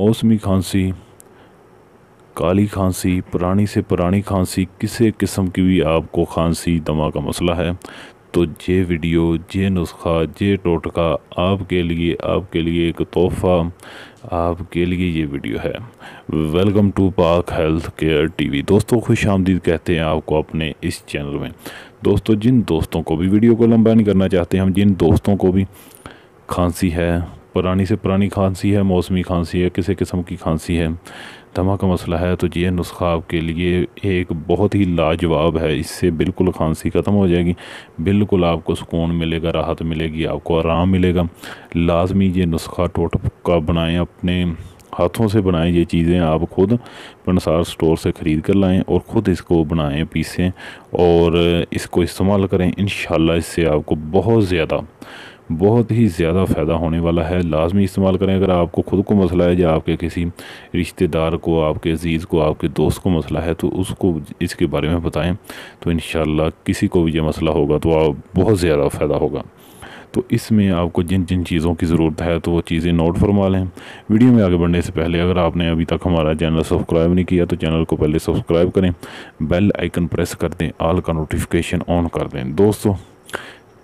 मौसमी खांसी, काली खांसी, पुरानी से पुरानी खांसी, किसी किस्म की भी आपको खांसी, दमा का मसला है। तो ये वीडियो, ये नुस्खा, ये टोटका आपके लिए आपके लिए एक तोहफ़ा, आपके लिए ये वीडियो है। Welcome to Pak health care TV. दोस्तों, खुश आमदीद कहते हैं आपको अपने इस चैनल में। दोस्तों, जिन दोस्तों को भी वीडियो को लंबा नहीं करना चाहते, हम जिन दोस्तों को भी खांसी है पुरानी से पुरानी खांसी है, मौसमी खांसी है, किसी किस्म की खांसी है। दमा का मसला है तो ये नुस्खा आपके लिए एक बहुत ही लाजवाब है। इससे बिल्कुल खांसी ख़त्म हो जाएगी, बिल्कुल आपको सुकून मिलेगा, राहत मिलेगी, आपको आराम मिलेगा। लाजमी ये नुस्खा टोटका बनाएँ, अपने हाथों से बनाएँ ये चीज़ें आप खुद, पनसार स्टोर से ख़रीद कर लाएँ और ख़ुद इसको बनाएँ, पीसें और इसको इस्तेमाल करें। इन इससे आपको बहुत ज़्यादा बहुत ही ज़्यादा फ़ायदा होने वाला है। लाजमी इस्तेमाल करें अगर आपको ख़ुद को मसला है या आपके किसी रिश्तेदार को, आपके अज़ीज़ को, आपके दोस्त को मसला है तो उसको इसके बारे में बताएँ तो इन किसी को भी ये मसला होगा तो आप बहुत ज़्यादा फ़ायदा होगा। तो इसमें आपको जिन जिन चीज़ों की ज़रूरत है तो वो चीज़ें नोट फरमा लें। वीडियो में आगे बढ़ने से पहले अगर आपने अभी तक हमारा चैनल सब्सक्राइब नहीं किया तो चैनल को पहले सब्सक्राइब करें, बेल आइकन प्रेस कर दें आल का नोटिफिकेशन ऑन कर दें। दोस्तों,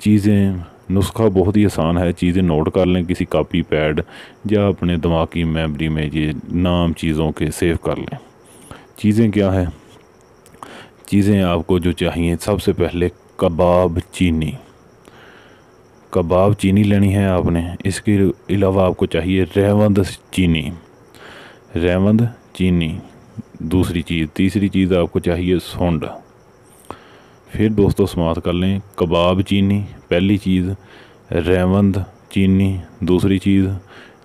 चीज़ें नुस्खा बहुत ही आसान है, चीज़ें नोट कर लें, किसी कापी पैड या अपने दिमाग की मेमोरी में ये नाम चीज़ों के सेव कर लें। चीज़ें क्या है? चीज़ें आपको जो चाहिए, सबसे पहले कबाब चीनी। कबाब चीनी लेनी है आपने, इसके अलावा आपको चाहिए रहवंद चीनी। रहवंद चीनी, दूसरी चीज़, तीसरी चीज़ आपको चाहिए सौंड। फिर दोस्तों समाप्त कर लें। कबाब चीनी, पहली चीज़, रेवंद चीनी, दूसरी चीज़,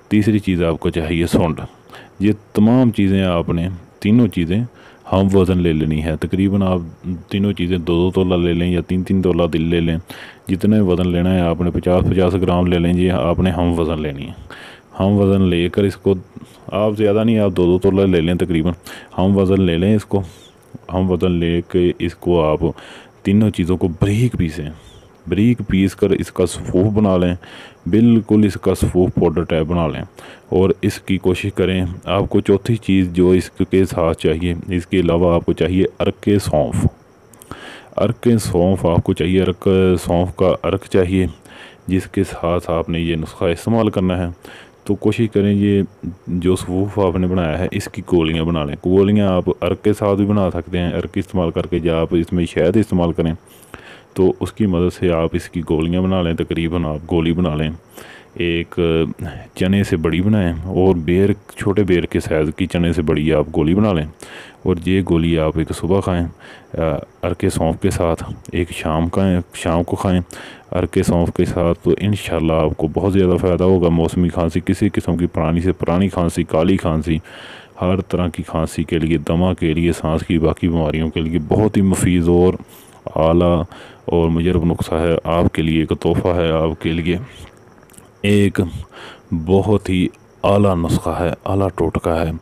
तीसरी चीज़ आपको चाहिए सौंड। ये तमाम चीज़ें आपने, तीनों चीज़ें हम वज़न ले लेनी है। तकरीबन आप तीनों चीज़ें दो दो तोला ले लें या तीन तीन तोला दिल ले लें। जितने वज़न लेना है आपने पचास पचास ग्राम ले लें। जी आपने हम वज़न लेनी है। हम वज़न लेकर इसको, आप ज़्यादा नहीं, आप दो दो तोला ले लें तकरीबन। हम वज़न ले लें इसको। हम वज़न ले इसको आप तीनों चीज़ों को बरीक पीसें बरीक पीस कर इसका सफूफ बना लें, बिल्कुल इसका सफूफ पाउडर टाइप बना लें और इसकी कोशिश करें, आपको चौथी चीज़ जो इसके साथ चाहिए, इसके अलावा आपको चाहिए अर्क सौंफ। अर्क सौंफ, आपको चाहिए अर्क सौंफ का अर्क चाहिए, जिसके साथ आपने ये नुस्खा इस्तेमाल करना है। तो कोशिश करें ये जो सफूफ आपने बनाया है, इसकी गोलियाँ बना लें। गोलियाँ आप अर्क के साथ भी बना सकते हैं, अर्क इस्तेमाल करके या आप इसमें शहद इस्तेमाल करें तो उसकी मदद से आप इसकी गोलियाँ बना लें, तकरीबन आप गोली बना लें। एक, चने से बड़ी बनाएँ और बेर, छोटे बेर के साइज़ की चने से बड़ी आप गोली बना लें और ये गोली आप एक सुबह खाएँ अरके सौंफ के साथ, एक शाम का शाम को खाएँ, अरके सौंफ के साथ तो इन आपको बहुत ज़्यादा फ़ायदा होगा। मौसमी खांसी, किसी किस्म की पुरानी से पुरानी खांसी, काली खांसी, हर तरह की खांसी के लिए, दमा के लिए, सांस की बाकी बीमारियों के लिए बहुत ही मुफीज़ और आला और मुजरब नुस्खा है। आपके लिए एक तोहफ़ा है, आपके लिए एक बहुत ही आला नुस्खा है, आला टोटका है।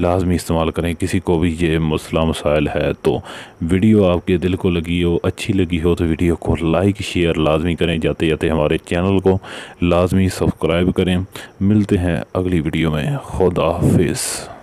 लाजमी इस्तेमाल करें, किसी को भी ये मसला मसाइल है तो वीडियो आपके दिल को लगी हो, अच्छी लगी हो तो वीडियो को लाइक, शेयर लाजमी करें। जाते जाते हमारे चैनल को लाजमी सब्सक्राइब करें। मिलते हैं अगली वीडियो में। खुदा हाफिज़।